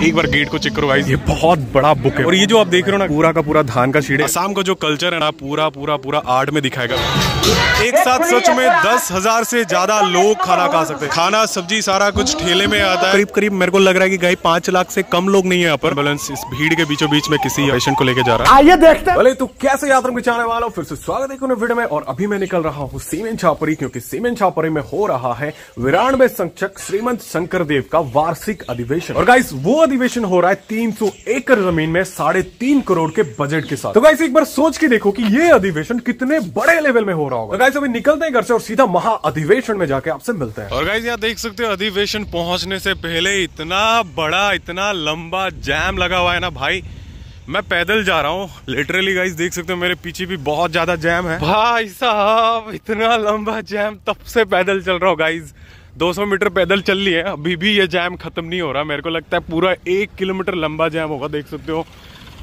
एक बार गेट को चेक करो गाइस ये बहुत बड़ा बुक है। और ये जो आप देख रहे हो ना पूरा का पूरा धान का शीड है असम का जो कल्चर है ना पूरा पूरा पूरा आर्ट में दिखाएगा। एक साथ सच में दस हज़ार से ज़्यादा लोग खाना खा सकते हैं। खाना सब्ज़ी सारा कुछ ठेले में आता है। करीब करीब मेरे को लग रहा है कि गाई पाँच लाख से कम लोग नहीं है यहाँ पर। बैलेंस इस भीड़ के बीचों बीच में किसी पेशेंट को लेके जा रहा है। आइए देखते हैं। भले तो कैसे यात्रा में जाने वाला हूँ फिर से स्वागत है वीडियो में। और अभी मैं निकल रहा हूँ सीमेंट छापरी क्योंकि सीमेंट छापरी में हो रहा है विरानवे संचक श्रीमंत शंकर देव का वार्षिक अधिवेशन। और गाइस वो अधिवेशन हो रहा है 300 एकड़ ज़मीन में, साढ़े तीन करोड़ के बजट के साथ। तो गाइस एक बार सोच के देखो कि ये अधिवेशन कितने बड़े लेवल में हो रहा होगा। तो गाइस अभी निकलते हैं घर से और सीधा महा अधिवेशन में जाके आपसे मिलते हैं। और गाइस यहाँ देख सकते हो, अधिवेशन पहुँचने से पहले इतना बड़ा, इतना लंबा जैम लगा हुआ है ना भाई। मैं पैदल जा रहा हूँ लिटरली गाइस देख सकते हो, मेरे पीछे भी बहुत ज़्यादा जैम है। भाई साहब, इतना लंबा जैम तब से पैदल चल रहा हूँ गाइस 200 मीटर पैदल चल ली है। अभी भी ये जैम खत्म नहीं हो रहा। मेरे को लगता है पूरा एक किलोमीटर लंबा जैम होगा, देख सकते हो।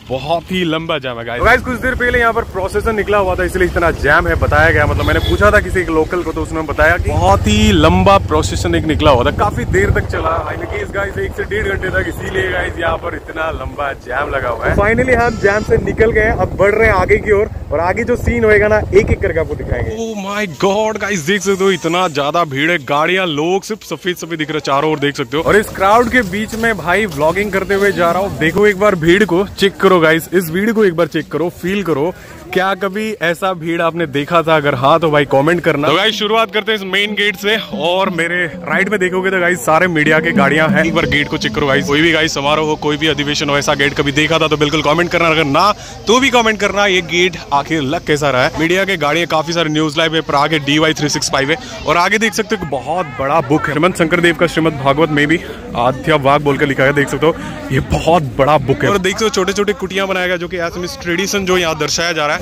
बहुत ही लंबा जाम है गाइस गाइस कुछ देर पहले यहाँ पर प्रोसेसर निकला हुआ था इसलिए इतना जैम है बताया गया। मतलब मैंने पूछा था किसी एक लोकल को तो उसने बताया कि बहुत ही लंबा प्रोसेसन एक निकला हुआ था। काफ़ी देर तक चला। इस गाइस एक से डेढ़ घंटे तक इसीलिए गाइस यहाँ पर इतना लंबा जैम लगा हुआ है। फाइनली हम जैम से निकल गए अब बढ़ रहे हैं आगे की ओर और आगे जो सीन होएगा ना एक एक करके आपको दिखाएँगे। ओ माय गॉड गाइस देख सकते हो इतना ज़्यादा भीड़ है। गाड़ियाँ लोग सिर्फ़ सफ़ेद सफ़ेद दिख रहे चारों ओर देख सकते हो। और इस क्राउड के बीच में भाई ब्लॉगिंग करते हुए जा रहा हूँ। देखो एक बार भीड़ को चेक करो। गाइस इस वीडियो को एक बार चेक करो फील करो। क्या कभी ऐसा भीड़ आपने देखा था? अगर हाँ तो भाई कमेंट करना। तो गाइस शुरुआत करते हैं इस मेन गेट से और मेरे राइट में देखोगे तो गाइस सारे मीडिया के गाड़ियाँ हैं। एक बार गेट को चेक करो गाइस कोई भी गाइस समारोह हो कोई भी अधिवेशन हो ऐसा गेट कभी देखा था तो बिल्कुल कमेंट करना। अगर ना तो भी कॉमेंट करना। ये गेट आखिर लग कैसा रहा है? मीडिया के गाड़ियाँ काफ़ी सारे न्यूज़ लाइव है पर आगे D Y three six five है। और आगे देख सकते हो बहुत बड़ा बुक है। श्रीमंत शंकर देव का श्रीमद भागवत में भी आध्या वाघ बोलकर लिखा है देख सकते हो। ये बहुत बड़ा बुक है। और देख सकते हो छोटे छोटे कुटिया बनाया गया जो की ट्रेडिशन जो यहाँ दर्शाया जा रहा है।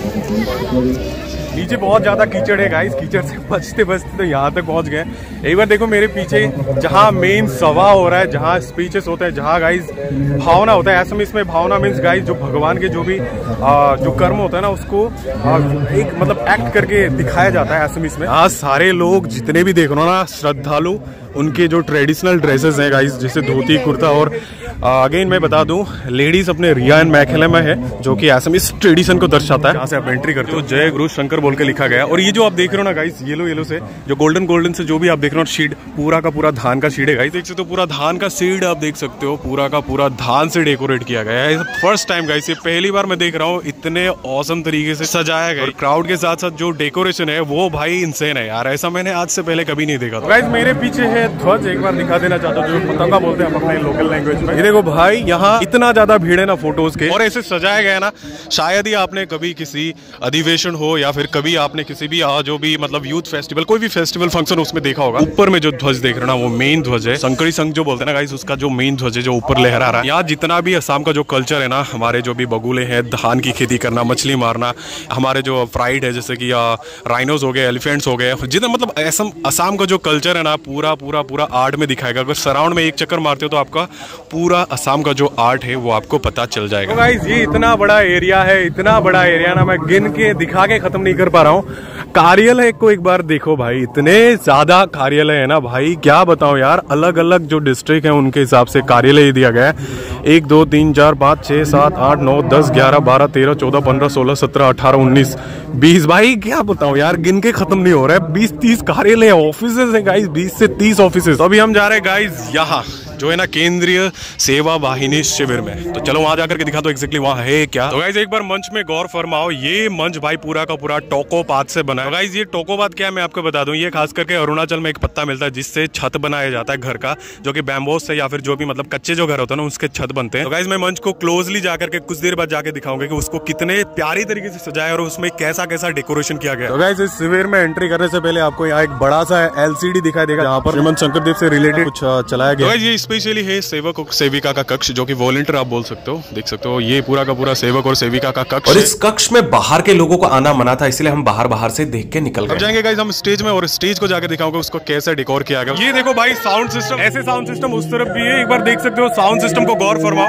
नीचे बहुत ज़्यादा कीचड़ है गाइस कीचड़ से बचते बचते तो यहाँ तक पहुँच गए. एक बार देखो मेरे पीछे जहाँ मेन सभा हो रहा है जहाँ स्पीचेस होते हैं जहाँ गाइस भावना होता है. ऐसे में इसमें भावना मीन्स गाइस जो भगवान के जो भी आ, जो कर्म होता है ना उसको आ, एक मतलब एक्ट करके दिखाया जाता है ऐसा इसमें आज सारे लोग जितने भी देख रहे हो ना श्रद्धालु उनके जो ट्रेडिशनल ड्रेसेस हैं गाइस जैसे धोती कुर्ता और अगेन मैं बता दूँ लेडीज़ अपने रिया एंड मैखेले में है जो कि इस ट्रेडिशन को दर्शाता है। यहाँ से आप एंट्री करते हो। जय गुरु शंकर बोल के लिखा गया और ये जो आप देख रहे हो ना गाइस येलो येलो से जो गोल्डन गोल्डन से जो भी आप देख रहे हो शीड पूरा का पूरा धान का शीड है गाइस देख सकते हो पूरा धान का सीड आप देख सकते हो पूरा का पूरा धान से डेकोरेट किया गया है। फ़र्स्ट टाइम गाइस ये पहली बार मैं देख रहा हूँ इतने औसम तरीके से सजाया गया क्राउड के साथ साथ साथ जो डेकोरेशन है वो भाई इंसेन है यार। ऐसा मैंने आज से पहले कभी नहीं देखा गाइस मेरे पीछे है ध्वज एक बार दिखा देना चाहता हूँ जो पतंगा बोलते हैं अपने लोकल लैंग्वेज में। ये देखो भाई यहाँ इतना ज़्यादा भीड़ है ना फ़ोटोज़ के। और ऐसे सजाया गया ना शायद ही आपने कभी किसी अधिवेशन हो या फिर कभी आपने किसी भी जो भी मतलब यूथ फेस्टिवल कोई भी फेस्टिवल फ़ंक्शन उसमें देखा होगा। ऊपर में जो ध्वज देख रहे ना वो मेन ध्वज है। संकरी संघ जो बोलते हैं ना गाइस उसका जो मेन ध्वज है जो ऊपर लहरा रहा है। यहाँ जितना भी असम का जो कल्चर है ना हमारे जो भी बगुले हैं धान की खेती करना मछली मारना हमारे जो फ्राइड है जैसे कि राइनोज हो गए एलिफेंट्स हो गए, जितना मतलब असम का जो कल्चर है ना, पूरा पूरा पूरा आर्ट में दिखाएगा। अगर सराउंड में एक चक्कर मारते हो तो आपका पूरा असम का जो आर्ट है, वो आपको पता चल जाएगा। तो ये इतना बड़ा एरिया है, इतना बड़ा एरिया ना मैं गिन के, दिखा के खत्म नहीं कर पा रहा हूँ। कार्यालय को एक बार देखो भाई, इतने ज़्यादा कार्यालय है ना भाई, क्या बताओ यार अलग अलग जो डिस्ट्रिक्ट है, उनके हिसाब से कार्यालय दिया गया है। एक, दो, तीन, चार, पाँच, छह, सात, आठ, नौ, दस, ग्यारह, बारह, तेरह, चौदह, पंद्रह, सोलह, सत्रह, अठारह, उन्नीस, बीस भाई, क्या बताओ यार, गिन के खत्म नहीं हो रहा है। बीस तीस कार्यालय ऑफ़िस है गाइस बीस से तीस ऑफ़िस तो अभी हम जा रहे हैं गाइस यहाँ। जो है ना केंद्रीय सेवा वाहिनी शिविर में। तो चलो वहाँ जाकर के दिखा दो एक्जेक्टली वहाँ है क्या। तो गाइज़ एक बार मंच में गौर फरमाओ ये मंच भाई पूरा का पूरा टोकोपात से बना है। गाइज़ ये टोकोपात क्या है मैं आपको बता दूँ ये खास करके अरुणाचल में एक पत्ता मिलता है जिससे छत बनाया जाता है घर का जो कि बैम्बोस से या फिर जो भी मतलब कच्चे जो घर होते हैं ना उसके छत बनते हैं। तो गाइज़ मैं मंच को क्लोजली जाकर के कुछ देर बाद जाके दिखाऊँगा कि उसको कितने प्यारी तरीके से सजाया और उसमें कैसा कैसा डेकोरेशन किया गया। तो गाइज़ इस शिविर में एंट्री करने से पहले आपको यहाँ एक बड़ा सा एलसीडी दिखाई देगा जहाँ पर श्रीमंत शंकर देव से रिलेटेड कुछ चलाया गया। ये स्पेशली है सेवक और सेविका का कक्ष जो कि वॉलेंटियर आप बोल सकते हो देख सकते हो ये पूरा का पूरा सेवक और सेविका का कक्ष और इस कक्ष में बाहर के लोगों को आना मना था इसलिए हम बाहर बाहर से देख के निकल गए जाएँगे गाइस हम स्टेज में और स्टेज को जाकर दिखाऊँगा उसको कैसे डिकोर किया गया। ये देखो भाई साउंड सिस्टम ऐसे साउंड सिस्टम उस तरफ़ भी है एक बार देख सकते हो साउंड सिस्टम को गौर फरमाओ।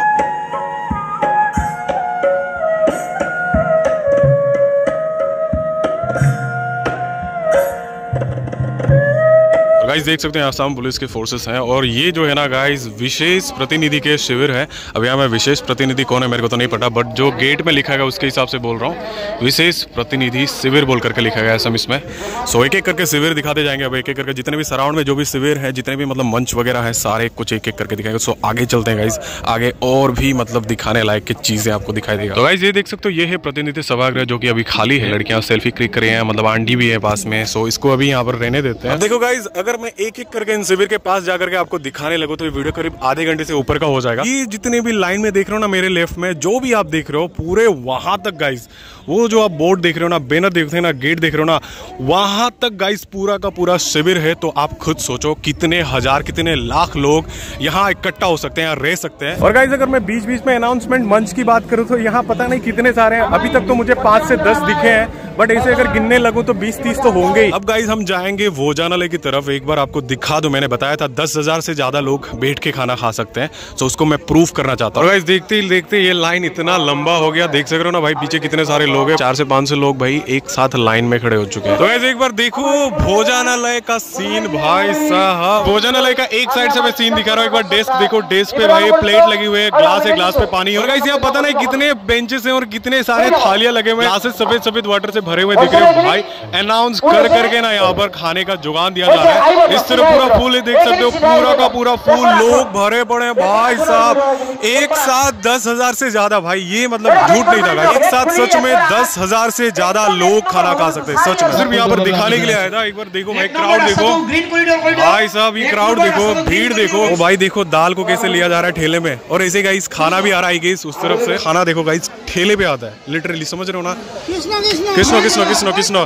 गाइस देख सकते हैं आसाम पुलिस के फोर्सेस हैं और ये जो है ना गाइस विशेष प्रतिनिधि के शिविर है। अब यहाँ मैं विशेष प्रतिनिधि कौन है मेरे को तो नहीं पता बट जो गेट में लिखा गया उसके हिसाब से बोल रहा हूँ। विशेष प्रतिनिधि शिविर बोल करके लिखा गया है असम इसमें। सो एक एक करके शिविर दिखाते जाएँगे अब एक एक करके जितने भी सराउंड में जो भी शिविर है जितने भी मतलब मंच वगैरह है सारे कुछ एक एक करके दिखाएँगे। सो आगे चलते हैं गाइस आगे और भी मतलब दिखाने लायक की चीज़ें आपको दिखाई देगा। तो गाइस ये देख सकते हो ये है प्रतिनिधि सभागृह जो कि अभी खाली है। लड़कियाँ सेल्फी क्लिक कर रही हैं मतलब आंटी भी है पास में सो इसको अभी यहाँ पर रहने देते हैं। देखो गाइज़ अगर मैं एक एक करके इन शिविर के पास जाकर के आपको दिखाने लगो तो ये वीडियो करीब आधे घंटे से ऊपर का हो जाएगा। ये जितने भी लाइन में देख रहे हो ना मेरे लेफ़्ट में, जो भी आप देख रहे हो, पूरे वहाँ तक गाइस वो जो आप बोर्ड देख रहे हो ना बैनर देख रहे हो ना गेट देख रहे हो ना, वहाँ तक गाइस पूरा का पूरा शिविर है तो आप खुद सोचो कितने हज़ार, कितने लाख लोग यहाँ इकट्ठा हो सकते हैं यहाँ रह सकते हैं। और गाइज़ अगर मैं बीच बीच में अनाउंसमेंट मंच की बात करूँ तो यहाँ पता नहीं कितने सारे हैं। अभी तक तो मुझे पाँच से दस दिखे हैं। बट ऐसे अगर गिनने लगूं तो 20-30 तो होंगे ही। अब गाइस हम जाएँगे भोजनालय की तरफ़। एक बार आपको दिखा दो मैंने बताया था दस हज़ार से ज़्यादा लोग बैठ के खाना खा सकते हैं। तो उसको मैं प्रूफ करना चाहता हूँ। गाइस देखते ही देखते ये लाइन इतना लंबा हो गया। देख सक रहे हो ना भाई पीछे कितने सारे लोग हैं। चार से पाँच सौ लोग भाई एक साथ लाइन में खड़े हो चुके हैं। तो गाइस एक बार देखो भोजनालय का सीन भाई साहब। भोजनालय का एक साइड से मैं सीन दिखा रहा हूँ। एक बार डेस्क देखो डेस्क पे भाई प्लेट लगी हुई है ग्लास है ग्लास पे पानी और गाइस यहाँ पता नहीं कितने बेंचेस हैं और कितने सारे थालियाँ लगे हुए ग्लासेस सफ़ेद सफ़ेद वाटर से भरे हुए दिख रहे हैं भाई। अनाउंस कर करके ना यहाँ पर खाने का जुगान दिया जा रहा है। इस तरह पूरा फूल देख सकते हो पूरा का पूरा फूल लोग भरे पड़े हैं। भाई साहब एक साथ दस हज़ार से ज़्यादा भाई ये मतलब झूठ नहीं था एक साथ सच में दस हज़ार से ज़्यादा लोग खाना खा सकते हैं सच में। सिर्फ़ यहाँ पर दिखाने के लिए आया था एक बार देखो भाई क्राउड देखो। भाई साहब ये क्राउड देखो भीड़ देखो। भाई देखो दाल को कैसे लिया जा रहा है ठेले में? और ऐसे गाइस खाना भी आ रहा है गाइस उस तरफ़ से। खाना देखो गाइस ठेले पे आता है लिटरली समझ रहे हो ना कृष्णा कृष्णा कृष्णा कृष्णा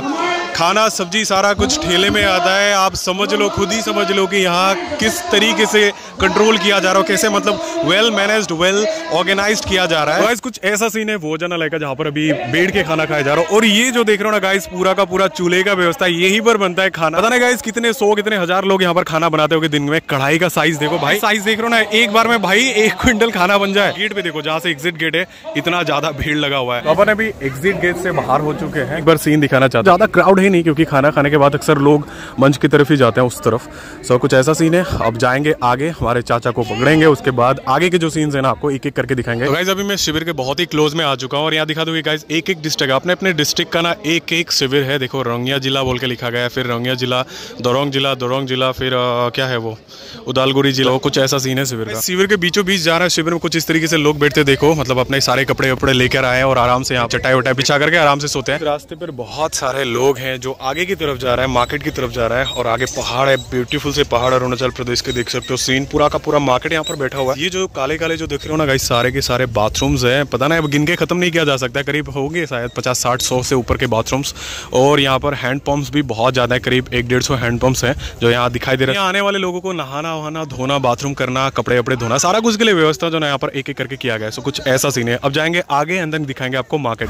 खाना सब्ज़ी सारा कुछ ठेले में आता है। आप समझ लो खुद ही समझ लो कि यहाँ किस तरीके से कंट्रोल किया जा रहा है कैसे मतलब वेल मैनेज्ड वेल ऑर्गेनाइज्ड किया जा रहा है। गाइस कुछ ऐसा सीन है भोजनालय का जहाँ पर अभी बैठ के खाना खाया जा रहा है। और ये जो देख रहे हो ना गाइस पूरा का पूरा चूल्हे का व्यवस्था यही पर बनता है खाना। पता नहीं गाइस कितने सौ कितने हज़ार लोग यहाँ पर खाना बनाते हो दिन में। कढ़ाई का साइज़ देखो भाई। साइज़ देख रहे हो ना एक बार में भाई एक क्विंटल खाना बन जाए। गेट पे देखो जहाँ से एग्जिट गेट है इतना ज़्यादा भीड़ लगा हुआ है। अपन अभी एग्जिट गेट से बाहर हो चुके हैं। एक बार सीन दिखाना चाहता ज़्यादा क्राउड है नहीं क्योंकि खाना खाने के बाद अक्सर लोग मंच की तरफ़ ही जाते हैं उस तरफ़। सो कुछ ऐसा सीन है अब जाएँगे आगे हमारे चाचा को पकड़ेंगे उसके बाद आगे के जो सीन्स है ना आपको एक एक करके दिखाएँगे। तो गाइज़ अभी मैं शिविर के बहुत ही क्लोज में आ चुका हूँ और यहाँ दिखा दूँगी गाइज़ एक एक डिस्ट्रिक्ट अपने अपने डिस्ट्रिक्ट का ना एक एक शिविर है देखो रंगिया जिला बोल के लिखा गया है फिर रंगिया जिला दोरोंग जिला दोरोंग जिला फिर क्या है वो उदालगुरी जिला कुछ ऐसा सीन है शिविर का। शिविर के बीचों बीच जा रहा है शिविर में कुछ इस तरीके से लोग बैठते देखो मतलब अपने सारे कपड़े वपड़े लेकर आए और आराम से यहाँ चटाई वटाई बिछा करके आराम से सोते हैं। रास्ते पर बहुत सारे लोग हैं जो आगे की तरफ़ जा रहा है मार्केट की तरफ़ जा रहा है और आगे पहाड़ है ब्यूटीफुल से पहाड़ अरुणाचल प्रदेश के देख सकते हो सीन पूरा का पूरा मार्केट यहाँ पर बैठा हुआ है। ये जो काले काले जो देख रहे हो ना गाइस सारे के सारे बाथरूम्स है। पता नहीं अब गिन के खत्म नहीं किया जा सकता, करीब होंगे शायद पचास साठ सौ से ऊपर के बाथरूम्स और यहाँ पर हैंड भी बहुत ज़्यादा है, करीब एक डेढ़ सौ हैंड पंप्स है, जो यहाँ दिखाई दे रहे हैं। आने वाले लोगों को नहाना, वहाना, धोना बाथरूम करना, कपड़े वपड़े धोना, सारा कुछ के लिए व्यवस्था जो ना यहाँ पर एक एक करके किया गया है। सो कुछ ऐसा सीन है। अब जाएँगे आगे अंदर दिखाएँगे आपको मार्केट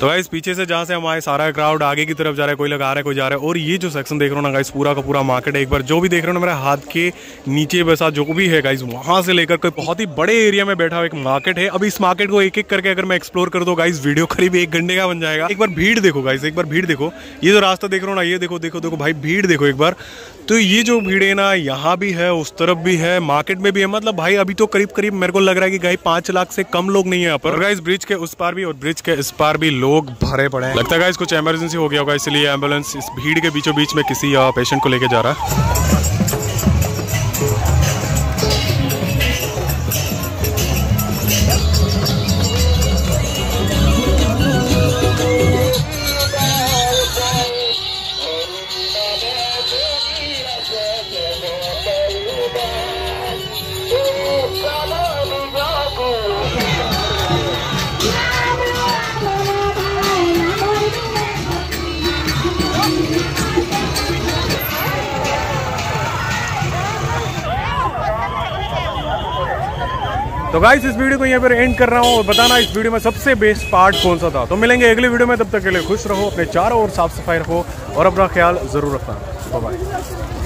तो गाइस पीछे से जहाँ से हमारे सारा क्राउड आगे की तरफ़ जा रहा है, कोई लगा रहा है, कोई जा रहा है, और ये जो सेक्शन देख रहे हो ना गाइस पूरा का पूरा मार्केट है। एक बार जो भी देख रहे हो ना मेरे हाथ के नीचे बसा जो भी है गाइस वहाँ से लेकर कोई बहुत ही बड़े एरिया में बैठा हुआ एक मार्केट है। अब इस मार्केट को एक एक करके अगर मैं एक्सप्लोर कर दो गाइस वीडियो करीब एक घंटे का बन जाएगा। एक बार भीड़ देखो गाइस एक बार भीड़ देखो। ये जो रास्ता देख रहे हो ना, ये देखो देखो देखो, भाई, भीड़ देखो एक बार। तो ये जो भीड़ है ना यहाँ भी है, उस तरफ़ भी है मार्केट में भी है मतलब भाई अभी तो करीब करीब मेरे को लग रहा है कि भाई पाँच लाख से कम लोग नहीं है यहाँ पर। गाइस ब्रिज के उस पार भी और ब्रिज के इस पार भी लोग भरे पड़े हैं। लगता है गाइस कुछ इमरजेंसी हो गया होगा, इसलिए एंबुलेंस इस भीड़ के बीचों बीच में किसी पेशेंट को लेके जा रहा है। तो गाइस इस वीडियो को यहाँ पर एंड कर रहा हूँ और बताना इस वीडियो में सबसे बेस्ट पार्ट कौन सा था। तो मिलेंगे अगले वीडियो में, तब तक के लिए खुश रहो, अपने चारों ओर साफ़ सफ़ाई रखो और अपना ख्याल ज़रूर रखना। बाय